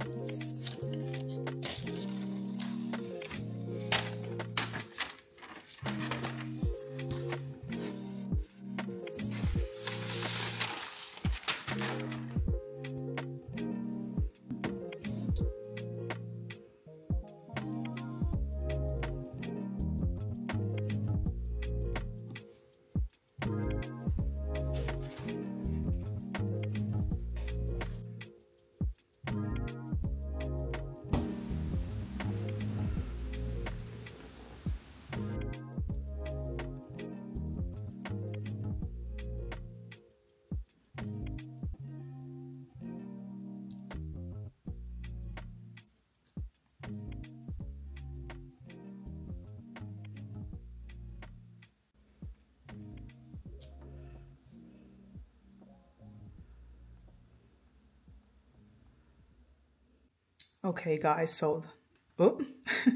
Yes. Okay, guys, so oh,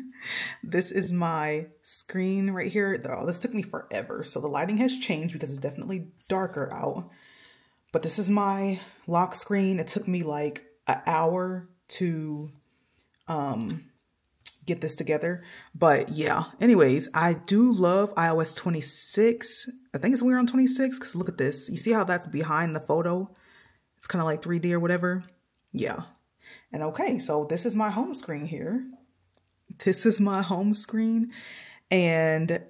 this is my screen right here. Oh, this took me forever. So the lighting has changed because it's definitely darker out. But this is my lock screen. It took me like an hour to um, get this together. But yeah, anyways, I do love iOS 26. I think it's we're on 26 because look at this. You see how that's behind the photo? It's kind of like 3D or whatever. Yeah, and okay, so this is my home screen here. This is my home screen. And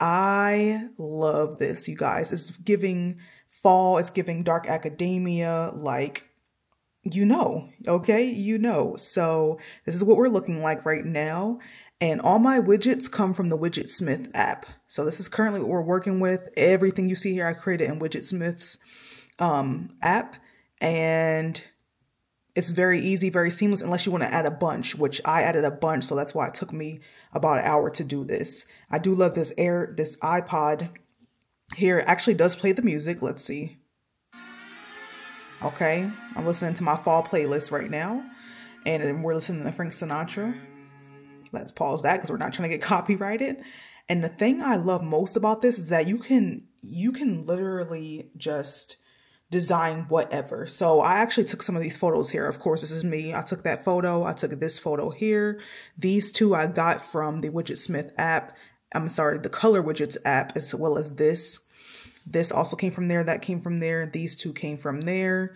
I love this, you guys. It's giving fall, it's giving dark academia, like, you know, okay? You know. So this is what we're looking like right now. And all my widgets come from the Widgetsmith app. So this is currently what we're working with. Everything you see here, I created in Widgetsmith's um, app. And it's very easy, very seamless, unless you want to add a bunch, which I added a bunch. So that's why it took me about an hour to do this. I do love this air, this iPod here. It actually does play the music. Let's see. Okay, I'm listening to my fall playlist right now. And we're listening to Frank Sinatra. Let's pause that because we're not trying to get copyrighted. And the thing I love most about this is that you can you can literally just design whatever. So I actually took some of these photos here. Of course, this is me. I took that photo. I took this photo here. These two I got from the Widget Smith app. I'm sorry, the Color Widgets app, as well as this. This also came from there. That came from there. These two came from there.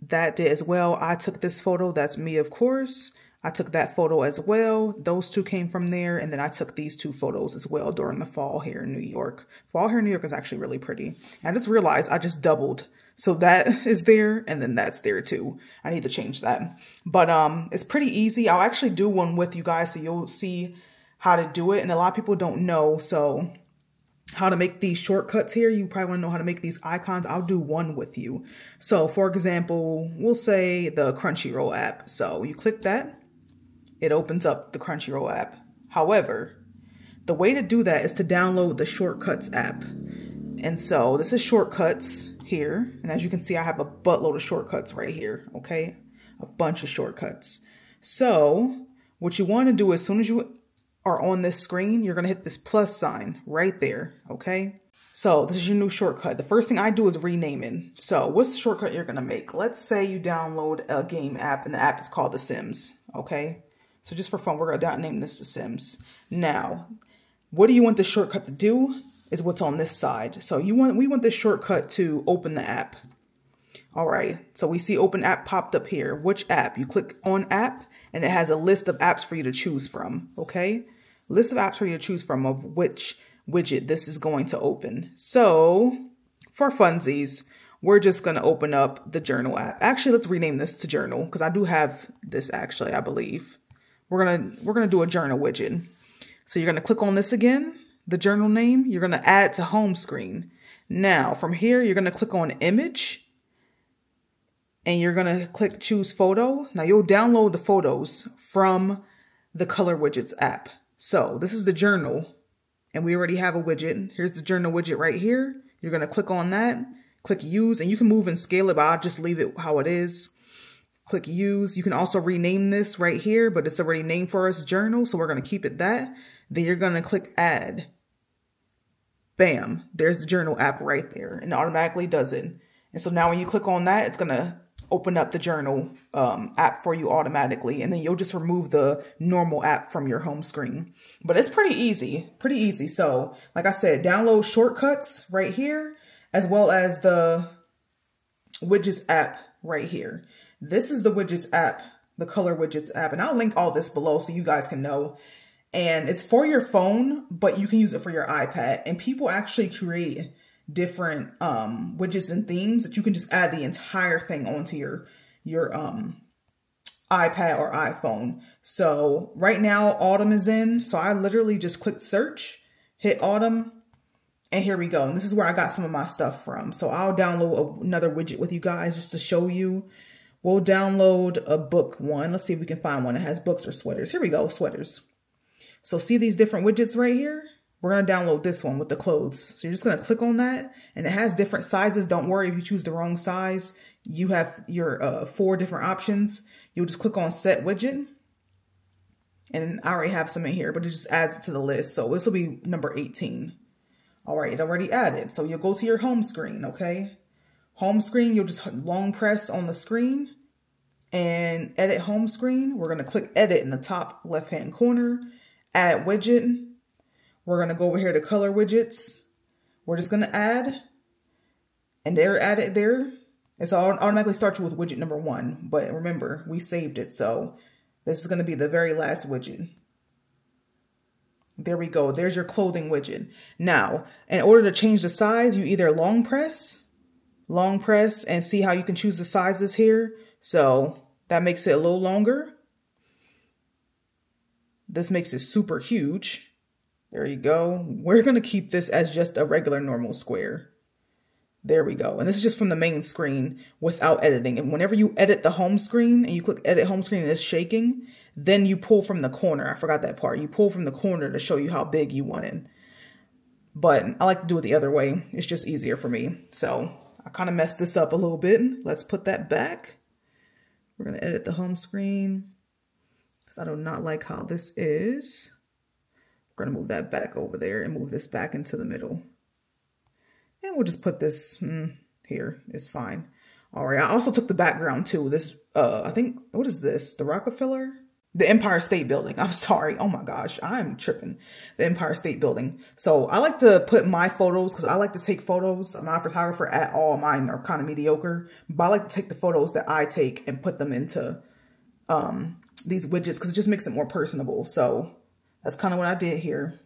That did as well. I took this photo. That's me, of course. I took that photo as well. Those two came from there. And then I took these two photos as well during the fall here in New York. Fall here in New York is actually really pretty. And I just realized I just doubled so that is there and then that's there too. I need to change that. But um it's pretty easy. I'll actually do one with you guys so you'll see how to do it. And a lot of people don't know. So how to make these shortcuts here. You probably want to know how to make these icons. I'll do one with you. So for example, we'll say the Crunchyroll app. So you click that, it opens up the Crunchyroll app. However, the way to do that is to download the Shortcuts app. And so this is Shortcuts here. And as you can see, I have a buttload of shortcuts right here, okay? A bunch of shortcuts. So what you want to do as soon as you are on this screen, you're going to hit this plus sign right there, okay? So this is your new shortcut. The first thing I do is rename it. So what's the shortcut you're going to make? Let's say you download a game app and the app is called The Sims, okay? So just for fun, we're going to name this The Sims. Now, what do you want the shortcut to do? Is what's on this side. So you want we want this shortcut to open the app. All right, so we see open app popped up here. Which app? You click on app and it has a list of apps for you to choose from, okay? List of apps for you to choose from of which widget this is going to open. So for funsies, we're just gonna open up the journal app. Actually, let's rename this to journal because I do have this actually, I believe. We're gonna we're gonna do a journal widget. So you're gonna click on this again the journal name, you're going to add to home screen. Now, from here, you're going to click on image and you're going to click choose photo. Now, you'll download the photos from the Color Widgets app. So this is the journal and we already have a widget. Here's the journal widget right here. You're going to click on that, click use, and you can move and scale it, but I'll just leave it how it is. Click use. You can also rename this right here, but it's already named for us journal, so we're going to keep it that. Then you're going to click add bam, there's the journal app right there and automatically does it. And so now when you click on that, it's going to open up the journal um, app for you automatically. And then you'll just remove the normal app from your home screen. But it's pretty easy, pretty easy. So like I said, download shortcuts right here, as well as the widgets app right here. This is the widgets app, the color widgets app. And I'll link all this below so you guys can know and it's for your phone, but you can use it for your iPad. And people actually create different um, widgets and themes that you can just add the entire thing onto your your um, iPad or iPhone. So right now, autumn is in. So I literally just clicked search, hit autumn, and here we go. And this is where I got some of my stuff from. So I'll download another widget with you guys just to show you. We'll download a book one. Let's see if we can find one that has books or sweaters. Here we go, sweaters. So see these different widgets right here? We're to download this one with the clothes. So you're just to click on that and it has different sizes. Don't worry if you choose the wrong size. You have your uh, four different options. You'll just click on set widget And I already have some in here, but it just adds it to the list. So this will be number 18. All right, it already added. So you'll go to your home screen, okay? Home screen, you'll just long press on the screen and edit home screen. We're gonna click edit in the top left-hand corner, add widget. We're gonna go over here to color widgets. We're just gonna add, and they're added there. It's all automatically starts with widget number one, but remember, we saved it, so this is gonna be the very last widget. There we go. There's your clothing widget. Now, in order to change the size, you either long press, long press, and see how you can choose the sizes here. So that makes it a little longer. This makes it super huge. There you go. We're going to keep this as just a regular normal square. There we go. And this is just from the main screen without editing. And whenever you edit the home screen and you click edit home screen and it's shaking, then you pull from the corner. I forgot that part. You pull from the corner to show you how big you want it. But I like to do it the other way. It's just easier for me. So I kind of messed this up a little bit. Let's put that back. We're going to edit the home screen because I do not like how this is. We're going to move that back over there and move this back into the middle. And we'll just put this mm, here. It's fine. All right. I also took the background too. This, uh, I think, what is this? The Rockefeller? The Empire State Building. I'm sorry. Oh my gosh. I'm tripping. The Empire State Building. So I like to put my photos because I like to take photos. I'm not a photographer at all. Mine are kind of mediocre. But I like to take the photos that I take and put them into um, these widgets because it just makes it more personable. So that's kind of what I did here.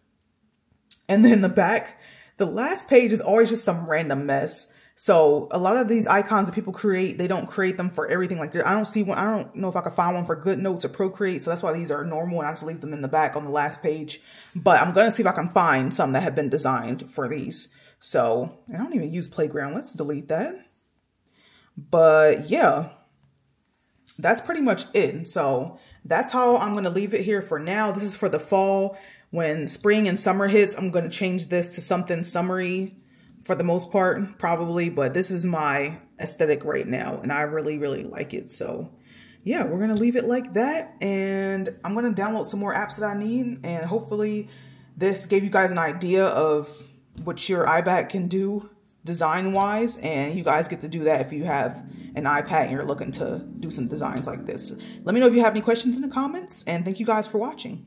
And then the back, the last page is always just some random mess. So a lot of these icons that people create, they don't create them for everything. Like I don't see one. I don't know if I could find one for GoodNotes or Procreate. So that's why these are normal and I just leave them in the back on the last page. But I'm going to see if I can find some that have been designed for these. So I don't even use Playground. Let's delete that. But yeah, that's pretty much it. So that's how I'm going to leave it here for now. This is for the fall. When spring and summer hits, I'm going to change this to something summery for the most part, probably. But this is my aesthetic right now, and I really, really like it. So yeah, we're going to leave it like that. And I'm going to download some more apps that I need. And hopefully this gave you guys an idea of what your iPad can do design wise. And you guys get to do that if you have an iPad and you're looking to do some designs like this. Let me know if you have any questions in the comments. And thank you guys for watching.